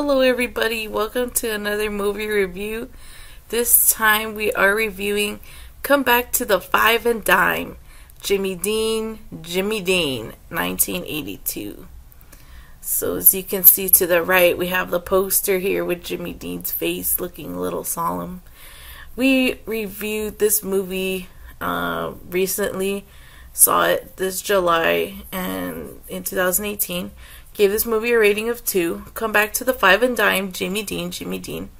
Hello everybody, welcome to another movie review. This time we are reviewing Come Back to the Five and Dime, Jimmy Dean, Jimmy Dean, 1982. So as you can see to the right, we have the poster here with Jimmy Dean's face looking a little solemn. We reviewed this movie uh, recently, saw it this July and in 2018 gave this movie a rating of 2. Come Back to the Five and Dime, Jimmy Dean, Jimmy Dean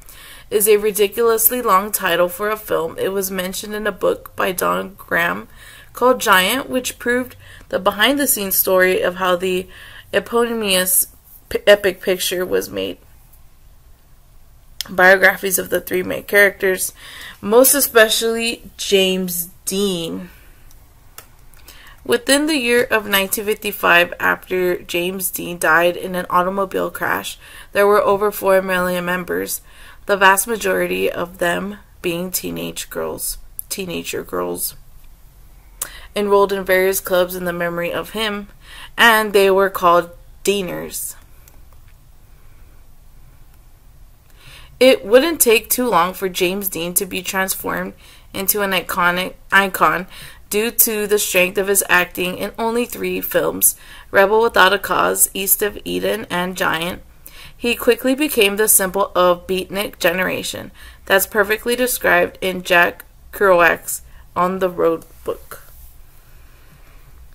is a ridiculously long title for a film. It was mentioned in a book by Don Graham called Giant, which proved the behind the scenes story of how the eponymous epic picture was made. Biographies of the three main characters, most especially James Dean. Within the year of 1955, after James Dean died in an automobile crash, there were over 4 million members, the vast majority of them being teenage girls, teenager girls, enrolled in various clubs in the memory of him, and they were called Deaners. It wouldn't take too long for James Dean to be transformed into an iconic icon due to the strength of his acting in only three films Rebel Without a Cause, East of Eden, and Giant. He quickly became the symbol of beatnik generation that's perfectly described in Jack Kerouac's On the Road book.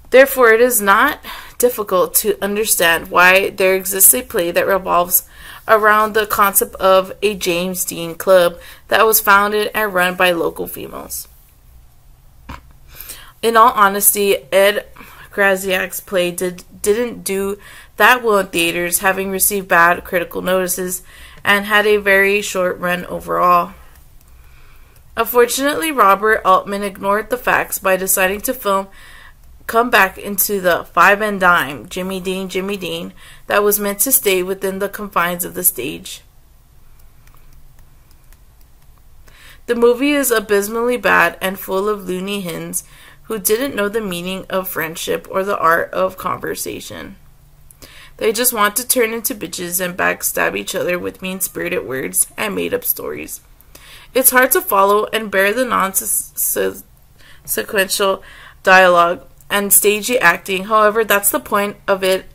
Therefore, it is not difficult to understand why there exists a play that revolves around the concept of a James Dean club that was founded and run by local females. In all honesty, Ed Graczyk's play did, didn't do that well in theaters, having received bad critical notices and had a very short run overall. Unfortunately, Robert Altman ignored the facts by deciding to film Come Back into the Five and Dime, Jimmy Dean, Jimmy Dean, that was meant to stay within the confines of the stage. The movie is abysmally bad and full of loony hens who didn't know the meaning of friendship or the art of conversation. They just want to turn into bitches and backstab each other with mean spirited words and made up stories. It's hard to follow and bear the non sequential dialogue and stagey acting, however, that's the point of it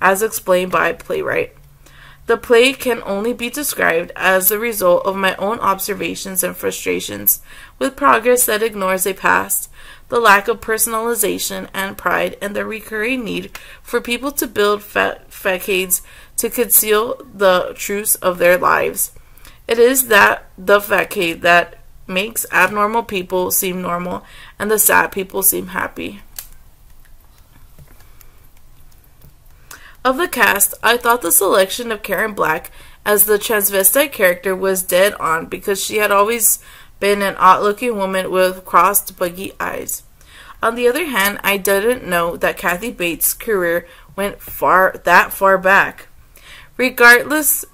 as explained by playwright. The play can only be described as the result of my own observations and frustrations with progress that ignores a past the lack of personalization and pride, and the recurring need for people to build facades to conceal the truths of their lives. It is that the facade that makes abnormal people seem normal and the sad people seem happy. Of the cast, I thought the selection of Karen Black as the transvestite character was dead on because she had always been an odd looking woman with crossed buggy eyes. On the other hand, I didn't know that Kathy Bates' career went far that far back. Regardless,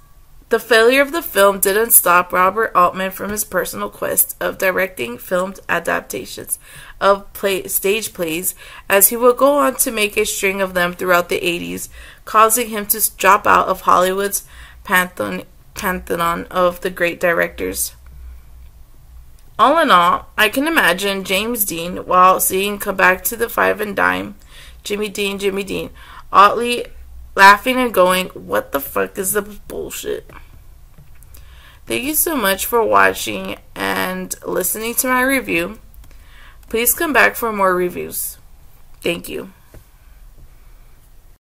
the failure of the film didn't stop Robert Altman from his personal quest of directing filmed adaptations of play, stage plays, as he would go on to make a string of them throughout the 80s, causing him to drop out of Hollywood's pantheon, pantheon of the great directors. All in all, I can imagine James Dean, while seeing Come Back to the Five and Dime, Jimmy Dean, Jimmy Dean, oddly laughing and going, What the fuck is the bullshit? Thank you so much for watching and listening to my review. Please come back for more reviews. Thank you.